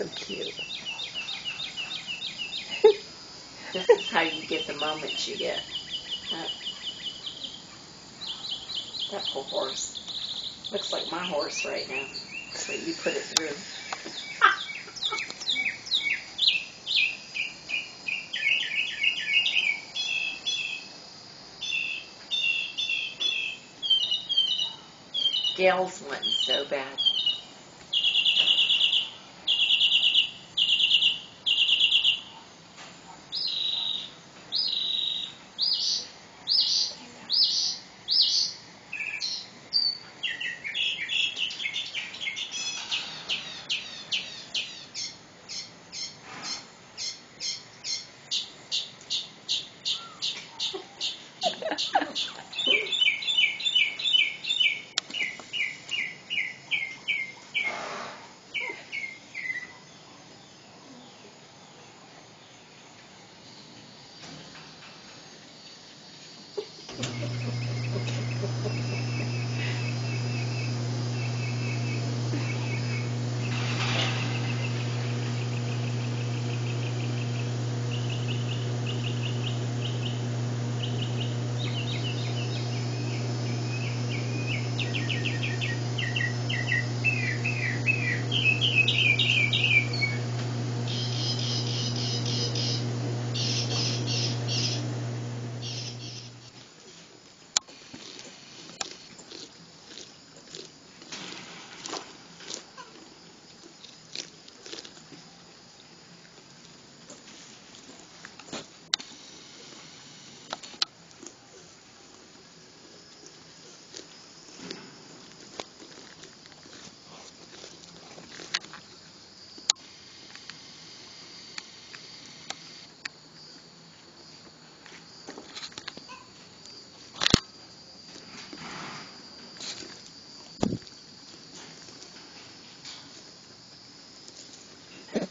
so cute. This is how you get the moments you get. That, poor horse. Looks like my horse right now. What you put it through. Gail's wanting so bad.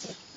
Okay.